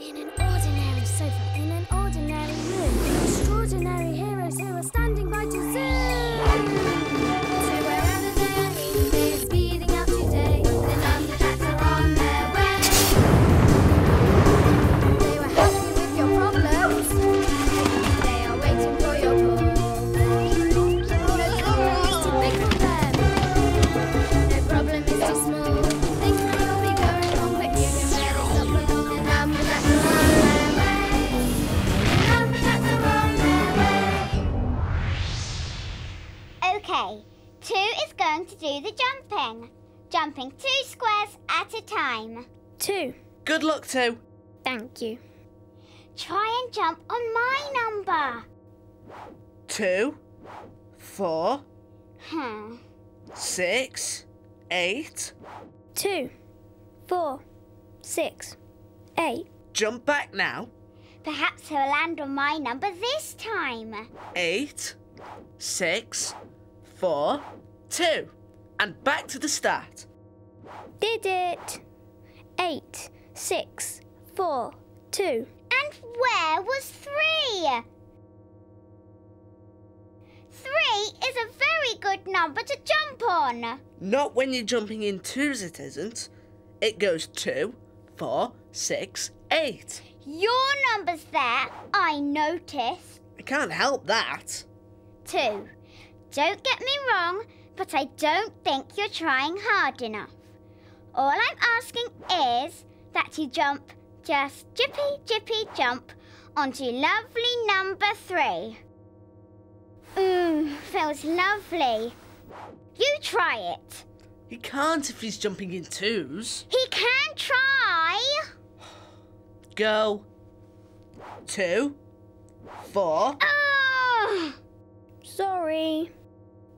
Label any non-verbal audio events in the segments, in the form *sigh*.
In an ordinary sofa, in an ordinary room, extraordinary heroes who are standing by to zoom. Okay, two is going to do the jumping. Jumping two squares at a time. Two. Good luck, two. Thank you. Try and jump on my number. Two, four, Hmm. six, eight. Two, four, six, eight. Jump back now. Perhaps he'll land on my number this time. Eight, six, four, two. And back to the start. Did it. Eight, six, four, two. And where was three? Three is a very good number to jump on. Not when you're jumping in twos, it isn't. It goes two, four, six, eight. Your number's there, I noticed. I can't help that. Two. Don't get me wrong, but I don't think you're trying hard enough. All I'm asking is that you jump, just jippy jippy jump, onto lovely number three. Mmm, feels lovely. You try it. He can't if he's jumping in twos. He can try. Go. Two. Four. Two, four, Oh, Sorry.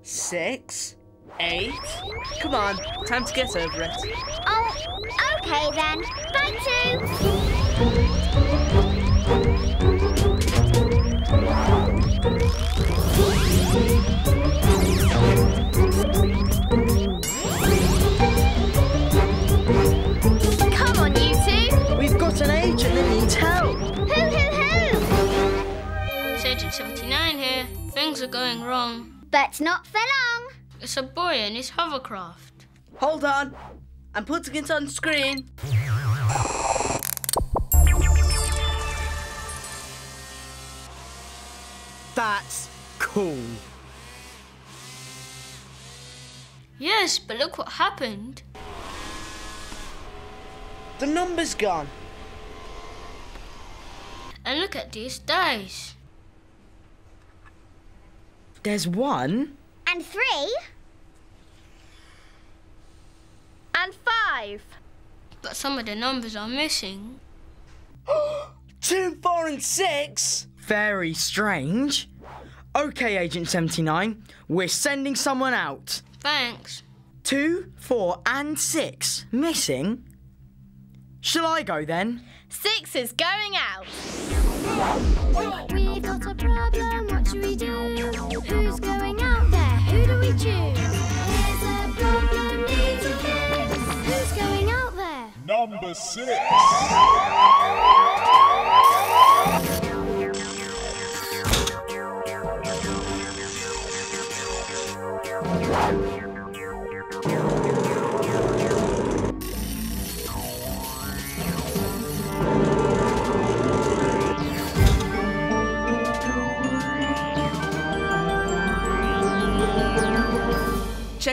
Six, eight. Come on, time to get over it. oh okay then. Bye, two. Come on, you two. We've got an agent that needs help. Who, who, who? It's Agent 79 here. Things are going wrong. But not for long. It's a boy in his hovercraft. Hold on. I'm putting it on screen. That's cool. Yes, but look what happened. The number's gone. And look at these dice. There's one. And three. And five. But some of the numbers are missing. *gasps* Two, four, and six. Very strange. Okay, Agent 79, we're sending someone out. Thanks. Two, four, and six missing. Shall I go then? Six is going out. We've got a problem, what should we do? Who's going out there? Who do we choose? Here's a problem, needs a fix. Who's going out there? Number six.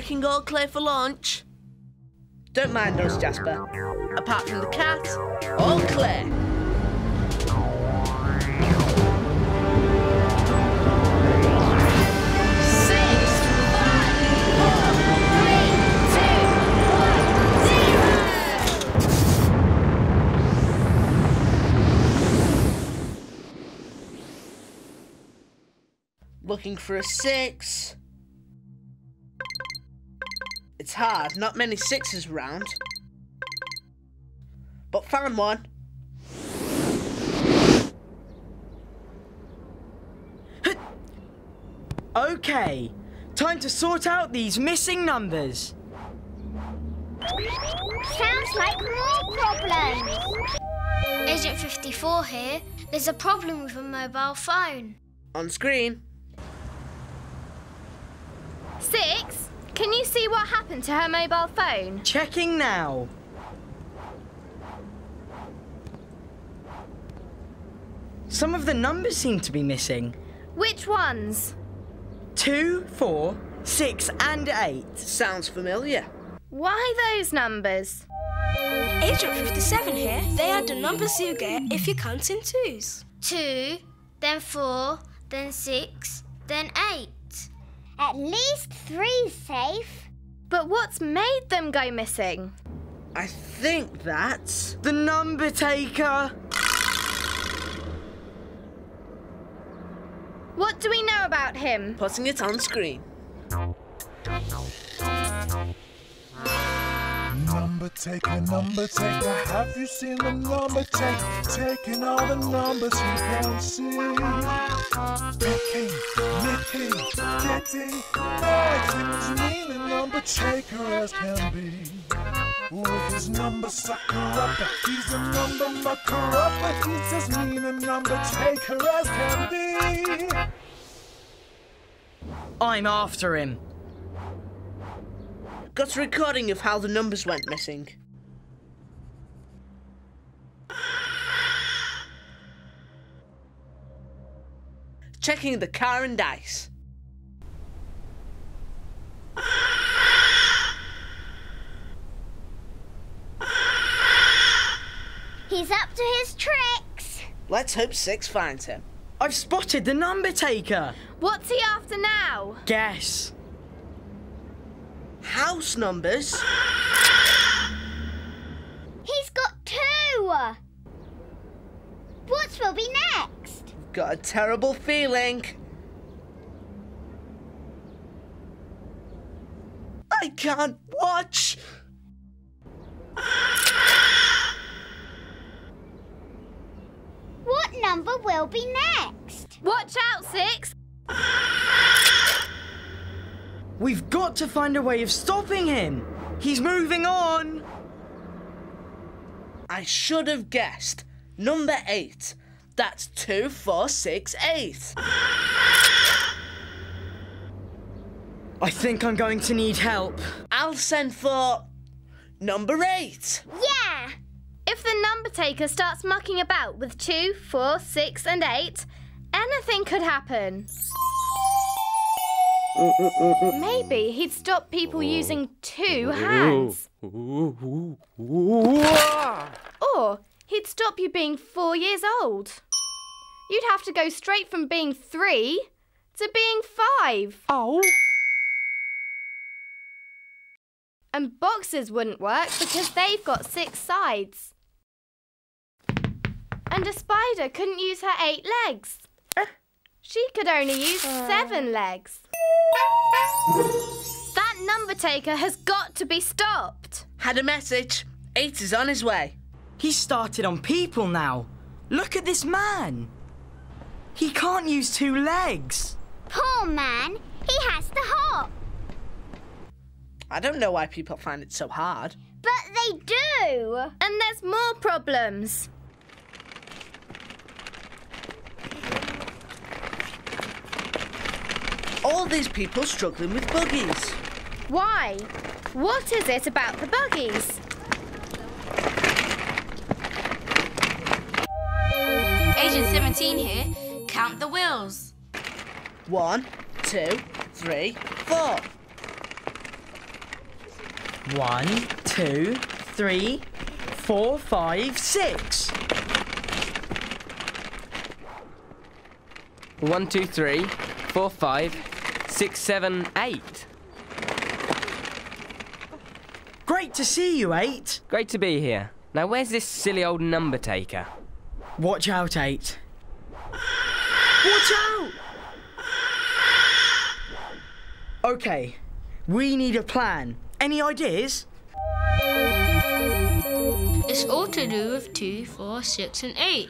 Checking all clear for launch. Don't mind us, Jasper. Apart from the cat, all clear. Looking for a six. It's hard, not many sixes around. But found one. *laughs* Okay, time to sort out these missing numbers. Sounds like more problems. Agent 54 here. There's a problem with a mobile phone. On screen. Six, can you see what happened to her mobile phone? Checking now. Some of the numbers seem to be missing. Which ones? Two, four, six, and eight. Sounds familiar. Why those numbers? Agent 57 here. They are the numbers you get if you count in twos. Two, then four, then six, then eight. At least three's safe. But what's made them go missing? I think that's. The number taker. What do we know about him? Putting it on screen. Number taker, number taker, have you seen the number taker? Taking all the numbers you can see. Picking, nicking, getting, writing as mean a number taker as can be. With his number sucker upper, he's a number mucker upper, he's as mean a number taker as can be. I'm after him. Got a recording of how the numbers went missing. Checking the car and dice. He's up to his tricks. Let's hope Six finds him. I've spotted the number taker. What's he after now? Guess. House numbers. He's got two. What will be next? Got a terrible feeling. I can't watch. What number will be next? Watch out, Six! We've got to find a way of stopping him. He's moving on. I should have guessed. Number eight. That's two, four, six, eight. I think I'm going to need help. I'll send for number eight. Yeah. If the number taker starts mucking about with two, four, six, and eight, anything could happen. Maybe he'd stop people using two hands. Or he'd stop you being four years old. You'd have to go straight from being three to being five. Oh. And boxes wouldn't work because they've got six sides. And a spider couldn't use her eight legs. Eh? She could only use uh. seven legs. That number taker has got to be stopped. Had a message. Eight is on his way. He's started on people now. Look at this man. He can't use two legs. Poor man. He has to hop. I don't know why people find it so hard. But they do. And there's more problems. All these people struggling with buggies. Why? What is it about the buggies? Agent 17 here. Count the wheels. One, two, three, four. One, two, three, four, five, six. One, two, three, four, five, six, seven, eight. Great to see you, Eight. Great to be here. Now, where's this silly old number taker? Watch out, Eight. Watch out! Okay, we need a plan. Any ideas? It's all to do with 2, 4, 6, and 8.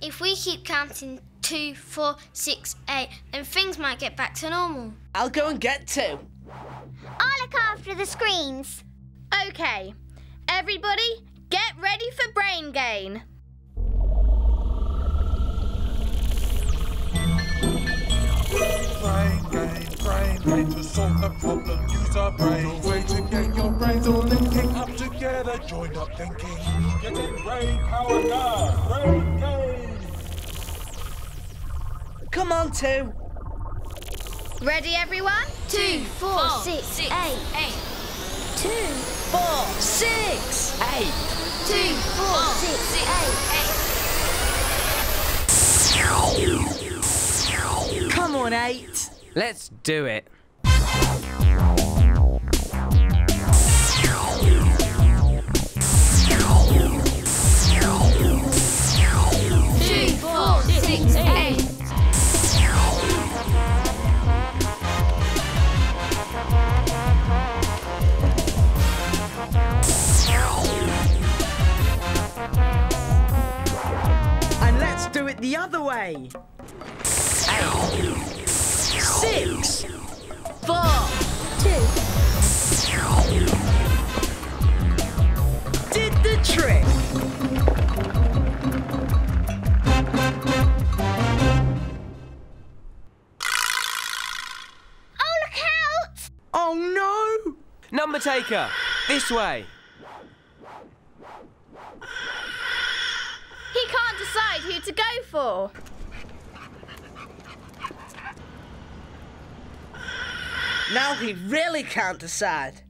If we keep counting two, four, six, eight, then things might get back to normal. I'll go and get two. I'll look after the screens. Okay. Everybody, get ready for brain gain. Brain gain, brain gain to solve the problem. Use our brains. The way to get your brains all linking up together, joined up thinking. Getting brain power now. Brain gain. Come on, two. Ready, everyone? Two, four, six, eight. eight. Two, Four, six, Eight. two, four, six, eight. Come on, eight. Let's do it. The other way. Six. four. Did the trick. Oh, look out! Oh no! Number taker. This way. Decide who to go for. Now he really can't decide.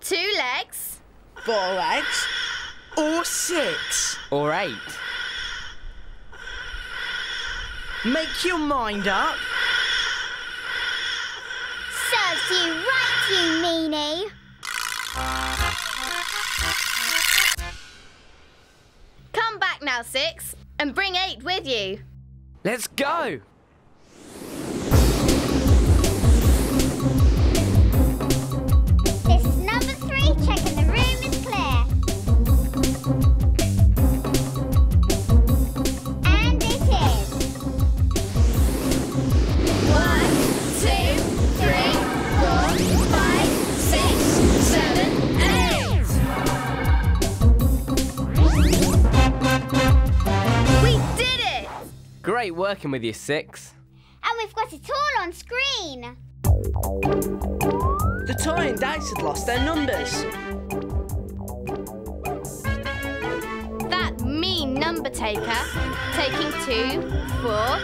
Two legs. Four legs. Or six. Or eight. Make your mind up. Serves you right, you meanie. Come back now, Six, and bring eight with you. Let's go. Great working with you, Six. And we've got it all on screen. The toy and dice had lost their numbers. That mean number taker, taking two, four,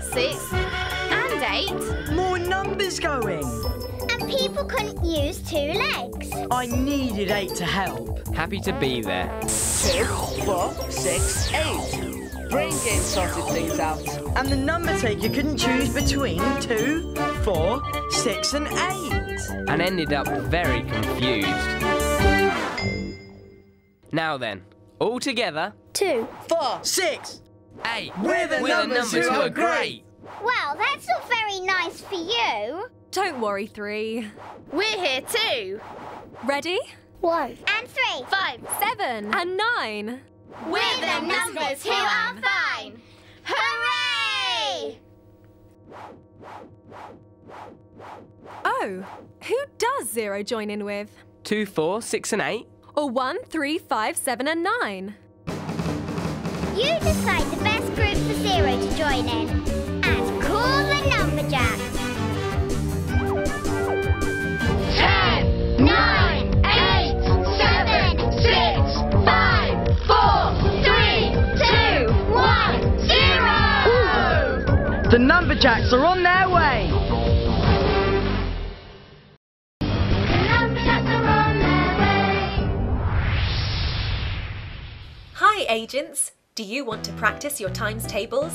six, and eight. More numbers going. And people couldn't use two legs. I needed eight to help. Happy to be there. Two, four, six, eight. Brain gain sorted things out. And the number taker couldn't choose between two, four, six, and eight. And ended up very confused. Now then, all together. Two, four, six, eight. Four. Six. Eight. We're the numbers who are great. Well, that's not very nice for you. Don't worry, three. We're here too. Ready? One. And three. Five. Seven. And nine. We're the numbers who are fine. Hooray! Oh, who does zero join in with? Two, four, six, and eight. Or one, three, five, seven, and nine? You decide the best group for Zero to join in. And call the Numberjacks. Ten, The Numberjacks are on their way. Are on their way. Hi, agents! Do you want to practice your times tables?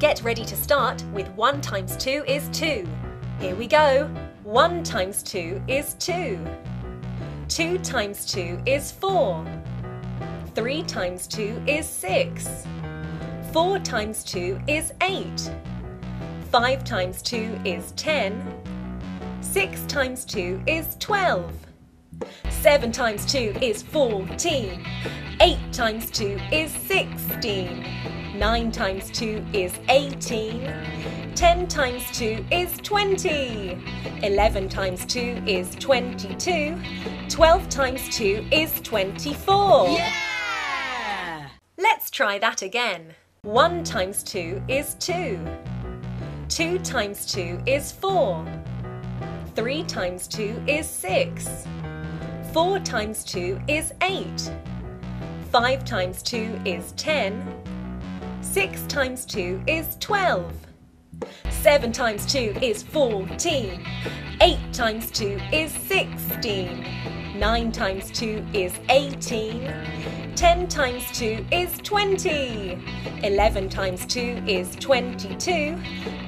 Get ready to start with 1 times 2 is 2. Here we go. 1 times 2 is 2. 2 times 2 is 4. 3 times 2 is 6. 4 times 2 is 8. 5 times 2 is 10. 6 times 2 is 12. 7 times 2 is 14. 8 times 2 is 16. 9 times 2 is 18. 10 times 2 is 20. 11 times 2 is 22. 12 times 2 is 24. Yeah! Let's try that again. 1 times 2 is 2. 2 times 2 is 4. 3 times 2 is 6. 4 times 2 is 8. 5 times 2 is 10. 6 times 2 is 12. 7 times 2 is 14. 8 times 2 is 16. 9 times 2 is 18. 10 times 2 is 20. 11 times 2 is 22.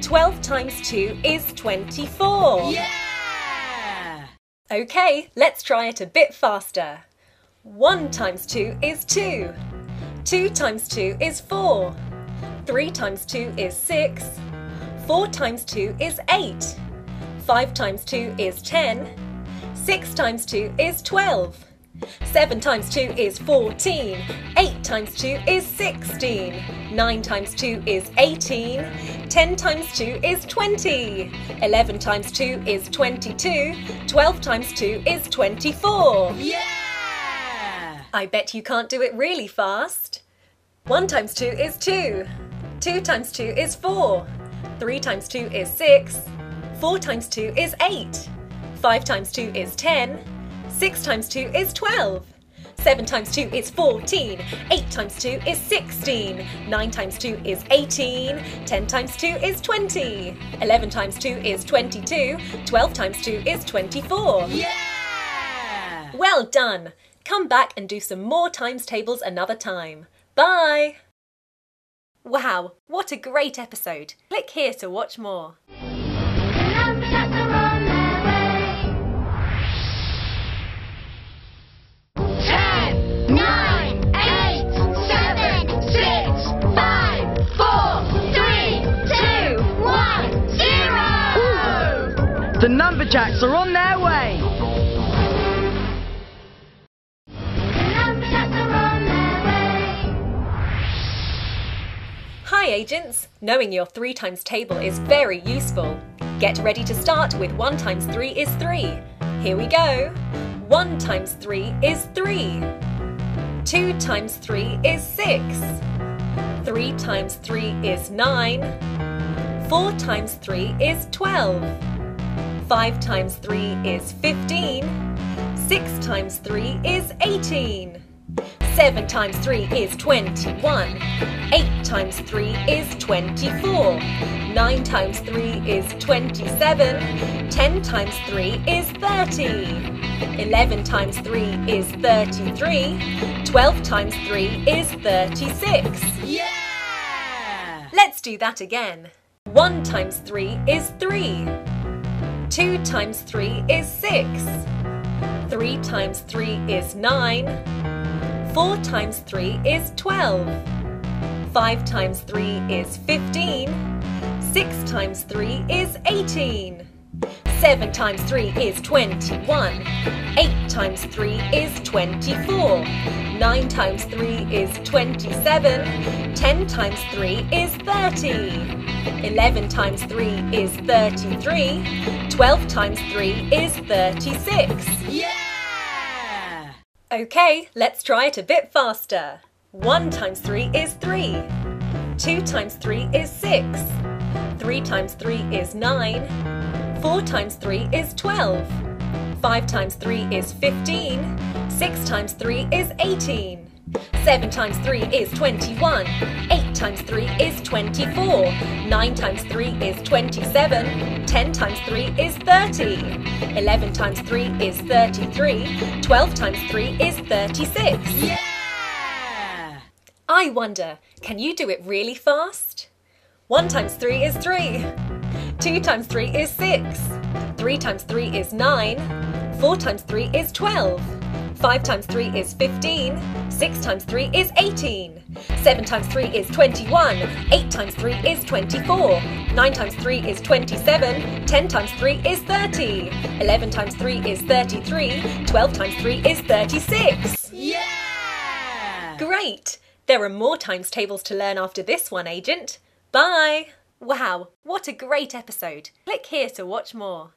12 times 2 is 24. Yeah! Okay, let's try it a bit faster. 1 times 2 is 2. 2 times 2 is 4. 3 times 2 is 6. 4 times 2 is 8. 5 times 2 is 10. 6 times 2 is 12. 7 times 2 is 14. 8 times 2 is 16. 9 times 2 is 18. 10 times 2 is 20. 11 times 2 is 22. 12 times 2 is 24. Yeah! I bet you can't do it really fast. 1 times 2 is 2. 2 times 2 is 4. 3 times 2 is 6. 4 times 2 is 8. 5 times 2 is 10. 6 times 2 is 12. 7 times 2 is 14. 8 times 2 is 16. 9 times 2 is 18. 10 times 2 is 20. 11 times 2 is 22. 12 times 2 is 24. Yeah! Well done! Come back and do some more times tables another time. Bye! Wow, what a great episode! Click here to watch more. Numberjacks are on their way! Hi agents! Knowing your 3 times table is very useful. Get ready to start with 1 times 3 is 3. Here we go. 1 times 3 is 3. 2 times 3 is 6. 3 times 3 is 9. 4 times 3 is 12. 5 times 3 is 15. 6 times 3 is 18. 7 times 3 is 21. 8 times 3 is 24. 9 times 3 is 27. 10 times 3 is 30. 11 times 3 is 33. 12 times 3 is 36. Yeah! Let's do that again. 1 times 3 is 3. 2 times 3 is 6. 3 times 3 is 9. 4 times 3 is 12. 5 times 3 is 15. 6 times 3 is 18. 7 times 3 is 21. 8 times 3 is 24. 9 times 3 is 27. 10 times 3 is 30. 11 times 3 is 33. 12 times 3 is 36. Yeah! Okay, let's try it a bit faster. 1 times 3 is 3. 2 times 3 is 6. 3 times 3 is 9. 4 times 3 is 12. 5 times 3 is 15. 6 times 3 is 18. 7 times 3 is 21. 8 times 3 is 24. 9 times 3 is 27. 10 times 3 is 30. 11 times 3 is 33. 12 times 3 is 36. Yeah! I wonder, can you do it really fast? 1 times 3 is 3. 2 times 3 is 6. 3 times 3 is 9. 4 times 3 is 12. 5 times 3 is 15. 6 times 3 is 18. 7 times 3 is 21. 8 times 3 is 24. 9 times 3 is 27. 10 times 3 is 30. 11 times 3 is 33. 12 times 3 is 36. Yeah! Great! There are more times tables to learn after this one, Agent. Bye! Wow, what a great episode. Click here to watch more.